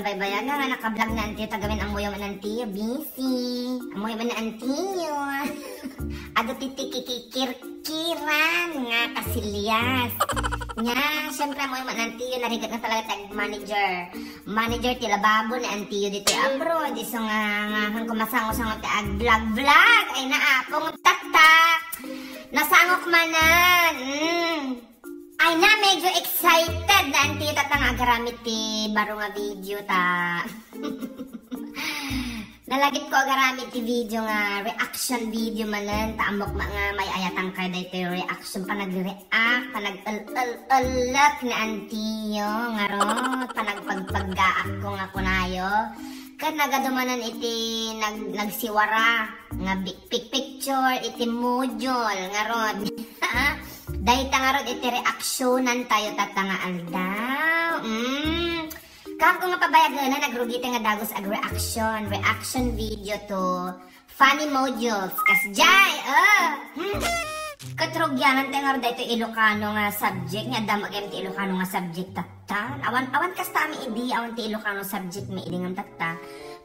Uh, panabaybayaga nga naka-vlog na antiyo. Tagamin ang man antiyo. Busy. Ang man na antiyo. Ado titikikikirkiran nga kasilyas. Nya, syempre muyo man antiyo. Narigat na talaga tag manager. Manager ti lababo na antiyo dito abroad. Iso nga nga hang kumasango sa nga ag-vlog-vlog. Ay naapong tatak. Nasangok manan. Mm. Ay na, medyo excited na ang tita ta nga garamit ti baro nga video ta. Nalagit ko garamit ti video nga reaction video manan ta amok ma nga may ayatang kay dayto reaction pa nag-react pa nag-ul-ul-ulak na antiyo nga ro pa nagpagpaggaak ko nga kunayo. Kat nagadumanan iti nag, nagsiwara nga big picture iti module nga rod. Dahil nga rod iti reaksyonan tayo tatanga aldaw. Mm. Kako nga pabayagan na nagrugi nga dagos ag reaction. Reaction video to funny modules. Kas jay, oh. Hmm. Katrugyanan tayo nga rod ito Ilocano nga subject. Nga damag ti Ilocano nga subject tatan. Awan, awan kas tami idi, awan ti Ilocano subject may idingam tata.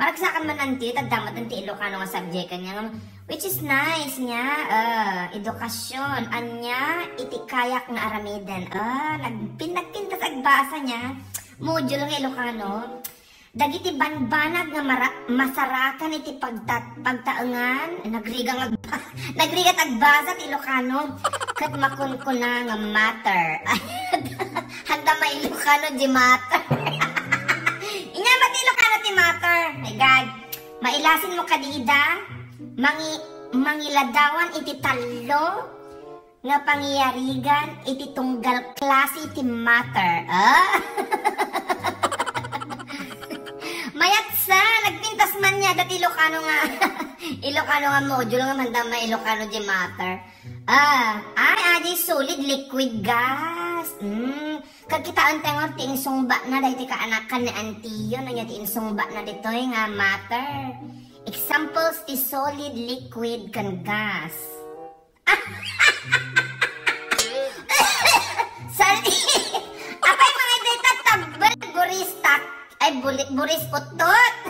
Maragsakan man nanti, tagdamat ang ti Ilocano nga subject kanya. Which is nice nga, uh, edukasyon. Anya, iti kayak nga aramidan. Uh, nagpinagpintas agbasa niya. Module nga Ilocano. Dagiti banbanag nga mara, masarakan iti pagta, pagtaangan. Nagriga nga nagrigat agbasa ti Ilocano. Kat makunkuna nga matter. Handa may Ilocano di matter. Matter? My God. Mailasin mo kadida. Mangi, mangiladawan iti talo nga pangyarigan iti tunggal klase iti matter. Ah? Mayat sa, nagpintas man niya, dati Ilocano nga, Ilocano nga module nga mandam na Ilocano di matter. Ah, ay, adi solid liquid gas. Mm, kagitaan tayo nga ting sungba na dahil ti kaanakan ni Antiyo na niya ting sungba na dito nga matter. Examples ti solid liquid kan gas. Sali! Apay mga data tabal buris tak ay bulit buris putot.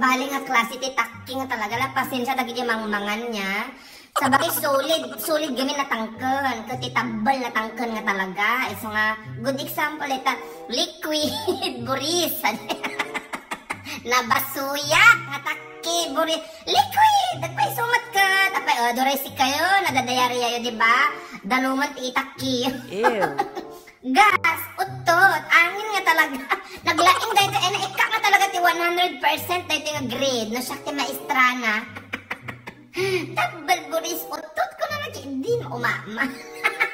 Agsasabali nga klase ti takking nga talaga la pasensya dagiti mangmangan niya. Sabagay solid, solid gami natangken, kati tabal natangken nga talaga. Iso nga good example ita liquid buris. Nabasuya nga takki buris liquid. Dagpay sumat ka. Tapay oh, duray si kayo nadadayari ayo di ba? Daluman ti itakki. Ew. Gas, utot, angin nga talaga. Naglaing dahil eh, naika nga talaga ti 100% dahil nga grade. No, siya ti maestra nga. Tabal buris, utot ko na lagi. Hindi mo umama.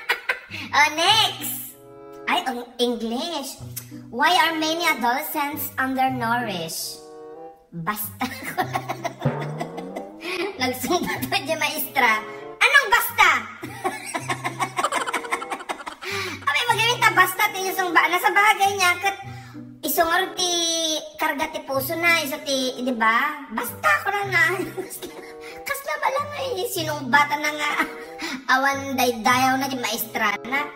oh, next. Ay, ang English. Why are many adolescents undernourished? Basta ko Nagsumbat pa dyan maestra. Anong basta? Abi magaling ta basta ti isong ba na sa bagay niya kat isong ti karga ti puso na iso ti di ba? Basta ko na na. Kasla ba lang ay sinong bata na nga awan daydayaw na di maestra na.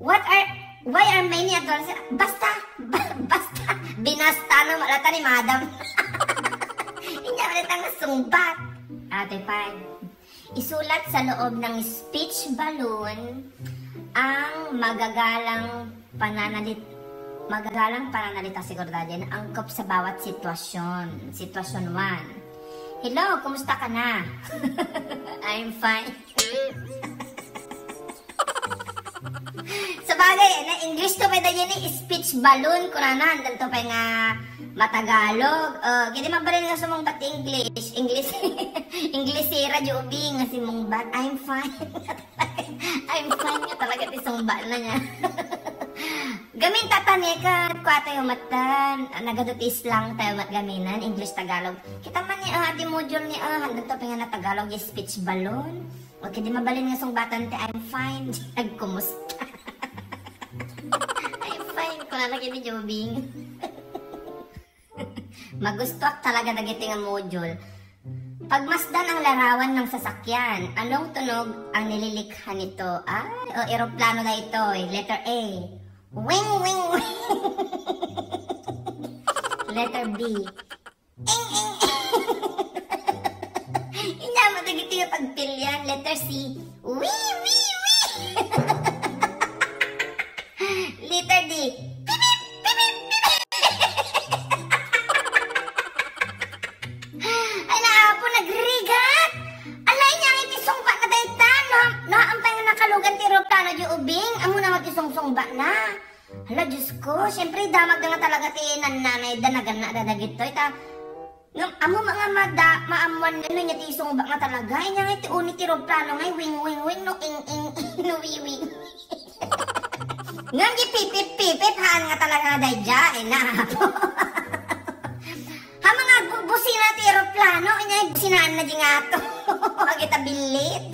What are why are many adolescents basta ba, basta binasta na malata ni madam. Hindi ulit ang sumbat. Ate Pan, isulat sa loob ng speech balloon ang magagalang pananalit magagalang pananalita siguro dyan angkop sa bawat sitwasyon. Sitwasyon 1. Hello, kumusta ka na? I'm fine. sa bagay, na English to pa dyan ni speech balloon ko na na. to pa nga Matagalog. Uh, kaya mabalin nga sa mong bat English. English. English si Radyo Ubi nga si mong bat. I'm fine. I'm fine nga talaga ti sumba na niya. Gamin tatani ka ko tayo matan. Nagadutis lang tayo mat gaminan. English Tagalog. Kita man ni ah, di module ni ah. Handa to pinga na Tagalog is speech balloon. Okay, di mabalin nga sungbatan ti I'm fine. Nagkumusta. I'm fine. Kung na lagi ni Jobing. Magustuak talaga dagiti nga module. Pagmasdan ang larawan ng sasakyan, anong tunog ang nililikha nito? Ay, o eroplano na ito. Eh. Letter A. Wing, wing, wing. Letter B. Ing, ing, Hindi mo dagiti yung pagpilyan. Letter C. ko. Siyempre, damag na nga talaga ti nananay danagan na dadagit to. Ita, Ngam, amo mga mada, maamuan nyo niya ti sungba nga talaga. Inya nga ti uni ti Roplano ngay wing wing wing no ing ing no wi wing. Ngam di pipip pipip haan nga talaga dayja. Eh na. Ha mga busina ti aeroplano, inya businaan na di nga to. Agita bilit.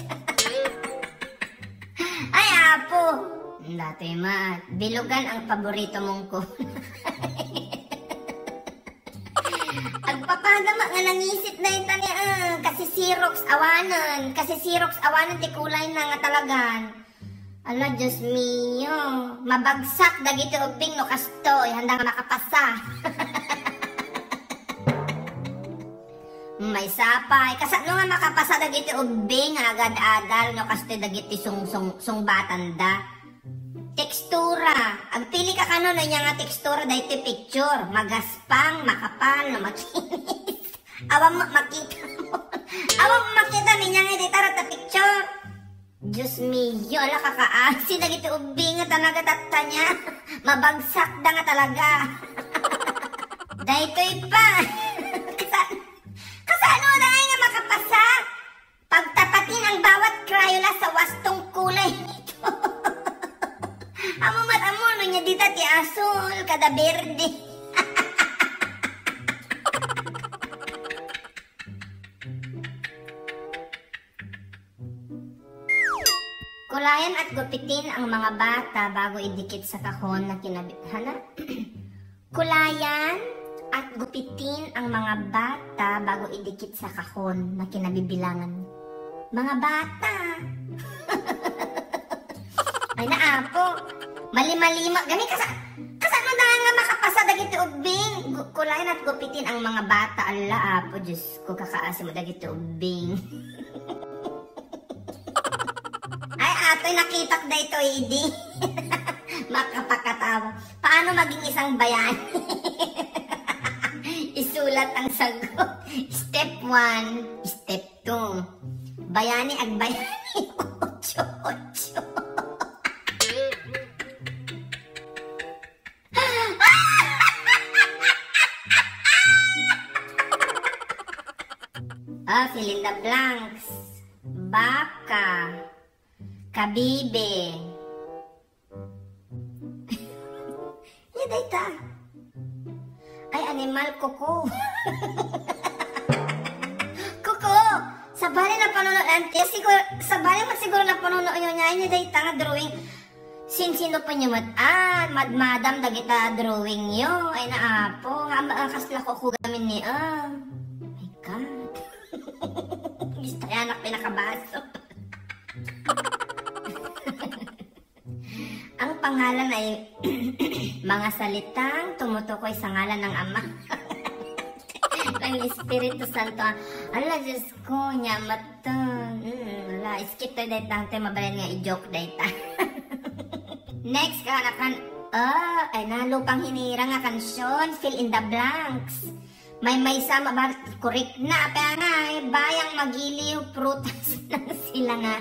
Dati ma, bilugan ang paborito mong ko. Agpapadama nga nangisit na yung tani, ah, kasi Xerox awanan, kasi Xerox awanan ti kulay na nga talagan. Ala, Diyos mio, mabagsak dagiti ubing no kastoy, handa nga makapasa. may sapay. Kasano nga makapasa dagiti ubing agad adal no kaste dagiti sung sung sung batanda. Tekstura. Agpili ka kano no nga tekstura dahiti picture. Magaspang, makapal, no makinis. Awam makita mo. Awam makita niya nga dito ta picture. Diyos mio, ala kakaasi dagiti ubing nga talaga tatanya. Mabagsak da nga talaga. Dahito'y pa. Kada berde. Kulayan at gupitin ang mga bata bago idikit sa kahon na kinabit. Hala? Kulayan at gupitin ang mga bata bago idikit sa kahon na kinabibilangan. Mga bata! Ay naapo, mali-malima, gani kasa, kasano na nga makapasa dagiti ubing. Kulayan at gupitin ang mga bata. Ala apo, Diyos ko, kakaasa mo dagiti ubing. Ay ato'y nakitak da ito, Idi. Makapakatawa. Paano maging isang bayani? Isulat ang sagot. Step 1, step 2. Bayani ag bayani. Ah, fill in the blanks. Baka. Kabibe. Yaday ta. Ay, animal kuko. kuko! Sa bali na panuno, ante, siguro, sa bali man siguro na panuno nyo niya, niya day nga drawing. Sin sino pa niyo mat, ah, mad madam dagita drawing yo. Ay naapo, ang kasla ko kugamin ni, ah. Ang pangalan ay mga salitang tumutukoy sa ngalan ng Ama. ng Espiritu Santo. Ala, Diyos ko, nyamat to. Mm, skip to dahil tante, mabalan nga i-joke dahil Next, kanakan, ah, ay nalupang hinira nga kansyon, fill in the blanks. May may sama ba, correct na, pa nga, eh, bayang magiliw, prutas ng silangan.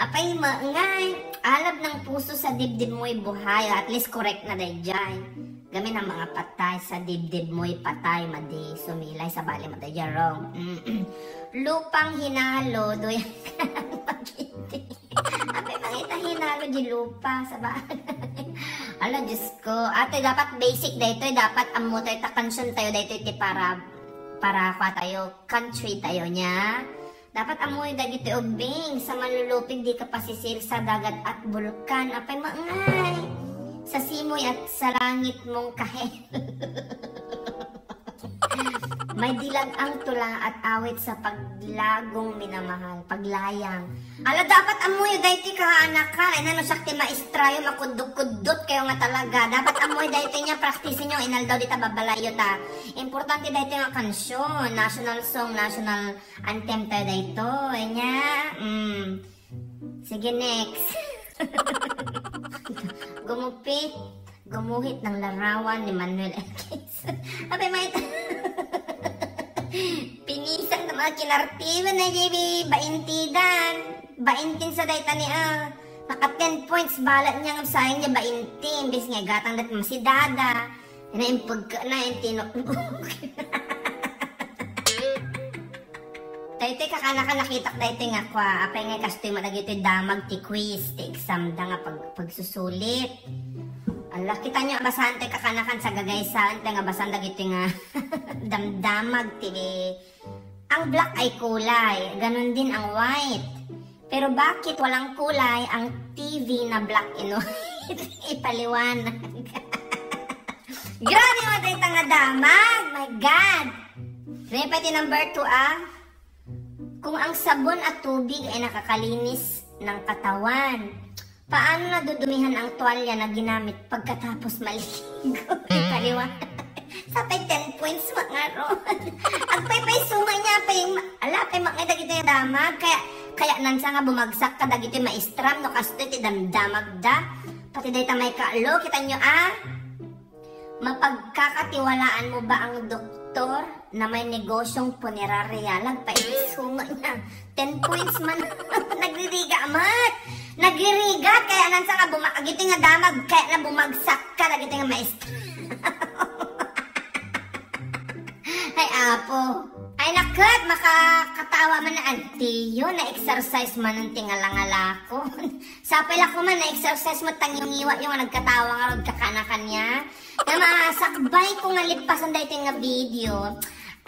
Apay maangay, alab ng puso sa dibdib mo'y buhay, at least correct na day dyan. Gamin ang mga patay sa dibdib mo'y patay madi sumilay sa bali madi jarong. Lupang hinalo doy magiti. Ape mangita hinalo di lupa sa bali. Ala Diyos ko. Ate dapat basic dito dapat amo tayo ta kanson tayo dito ti para para kwa tayo country tayo niya. Dapat amoy dagiti ubing sa malulupig di ka pasisil sa dagat at bulkan. Apay maangay. Sa simoy at sa langit mong kahel. May dilag ang tula at awit sa paglagong minamahal, paglayang. Ala, dapat amoy dayti ka anak ka. Ay nano sakti maestrayo, makudot-kudot kayo nga talaga. Dapat amoy dayti niya, praktisin nyo, inal daw dita babalayo ta. Importante dayti nga kansyon, national song, national anthem tayo dayto. Nya, mm. Sige, next. Gumupit, gumuhit ng larawan ni Manuel Elkins. Abay, may... Pinisan na mga kinartiwan na JB, baintidan. Baintin sa dayta ni ah. Naka 10 points, balat niya ng sayang niya baintin. Bis nga gatang dat si Dada. Na yung pagka na yung tinok. Dayto kakana ka nakita dayto nga kwa. Apay nga kasto yung matagito damag ti quiz, ti exam da nga pag, pagsusulit. Ala, kita nyo, basahan tayo kakanakan sa gagaysan, tayo nga basahan dagito nga damdamag, tibi. Ang black ay kulay, ganun din ang white. Pero bakit walang kulay ang TV na black white? Ipaliwanag. Grabe mo tayo nga damag! My God! Repete number 2 ah. Kung ang sabon at tubig ay nakakalinis ng katawan, Paano nadudumihan ang tuwalya na ginamit pagkatapos maligo? Kaliwa. Sa pay 10 points mga ron. ang pay suma niya pay ala pay mga dagiti nga damag kaya kaya nansa nga bumagsak ka dagiti maestram no kasto ti damdamag da. Pati dayta may kaalo kita nyo ah. Mapagkakatiwalaan mo ba ang doktor na may negosyong punerarya? Lagpaisunga niya. 10 points man. Nagririga mat. Nagirigat kaya nan sa nga bumagiti nga damag kaya na bumagsak ka nagiti nga maestra. Ay apo. Ay nakat makakatawa man na antiyo na exercise man ng tingalangala ko. Sapay ko man na exercise mo tang yung iwa yung nagkatawa nga rod kakana kanya. Na masakbay ko nga lipasan dahito nga video.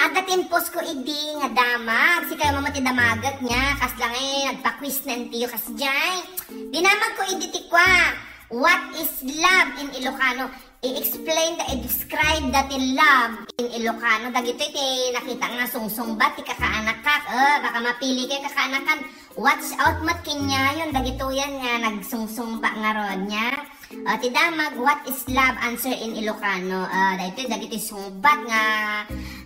Aga timpos ko idi nga damag. Si kayo mamati damagat niya. Kas lang eh, nagpa-quiz na entiyo kas jay. Dinamag ko idi tikwa. What is love in Ilocano? I-explain the i-describe that in love in Ilocano. Dagito iti nakita nga sungsung bat ti kakaanak ka. Uh, baka mapili kayo kakaanakan. Watch out mat kinya yun. Dagito yan nga nagsungsung ba nga ron niya. Uh, ti damag, what is love answer in Ilocano? Uh, dagito dagito sungbat nga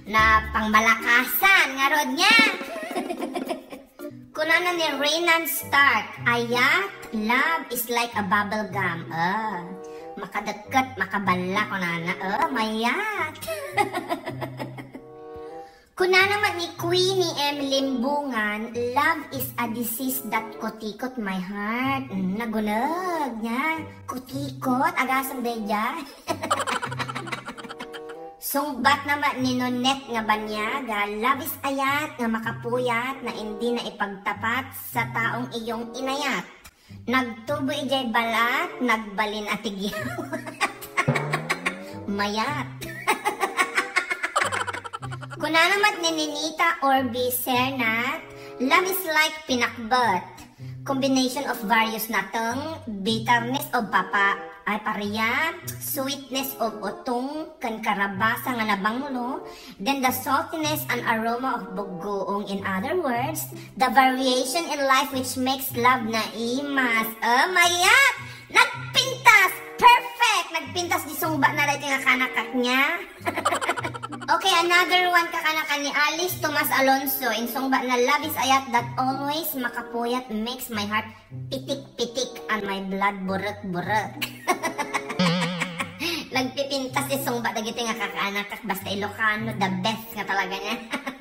na pangmalakasan nga rod niya. Kunana ni Raynan Stark, ayat, love is like a bubble gum. Ah, makadakat, makabala kunana. Ah, mayat. Kunana man ni Queenie M. Limbungan, love is a disease that kutikot my heart. Mm, nagunag niya. Kutikot, agasang beja. Sungbat naman ni Nonet nga banyaga, labis ayat nga makapuyat na hindi na ipagtapat sa taong iyong inayat. Nagtubo ijay balat, nagbalin at Mayat. Kuna naman ni Ninita or Bisernat, love is like pinakbat. Combination of various natang, bitterness of papa, ay pariya, sweetness of utong, kan karabasa nga nabanglo, then the saltiness and aroma of bugoong. In other words, the variation in life which makes love na imas. Oh, mayat! Nagpintas! Perfect! Nagpintas di sungba na rin nga kanakak niya. okay, another one kakanakan ni Alice Tomas Alonso in sungba na love is ayat that always makapuyat makes my heart pitik-pitik and my blood burek-burek. Nagpipintas isong ba dagiti nga kakaanak basta Ilocano, the best nga talaga niya.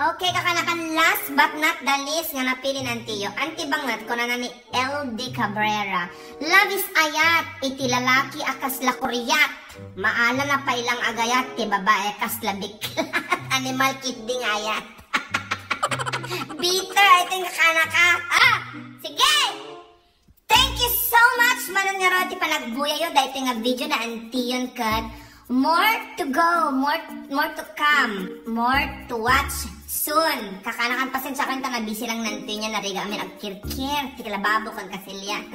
Okay, kakanakan last but not the least nga napili ng tiyo. Anti bangat ko na ni LD Cabrera. Love is ayat, iti lalaki akas lakuryat. Maala na pa ilang agayat, ti babae kas labik. Animal kit ding ayat. Peter, I think kakanaka. Ah, sige! Thank you so much, Manon nga roti panagbuya yo dahil nga video na antiyon kat. More to go, more more to come, more to watch soon. Kakanakan pasensya kan nga busy lang nanti niya nariga amin ag kirkir, tikalababo kan kasilyas.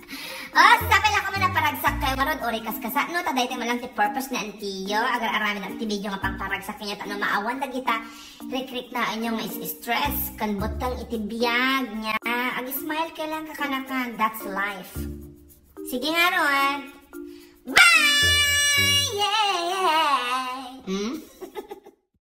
oh, sapay lang ko man na paragsak kayo marod ori kas kasa no taday tayo malang ti purpose na antiyo agar arami na ti video nga pang paragsak kanya tano maawan da kita rikrik na anyo nga is stress kan butang itibiyag niya ag smile ka lang kakanakan that's life. Sige nga ron. Bye! yeah. Mm?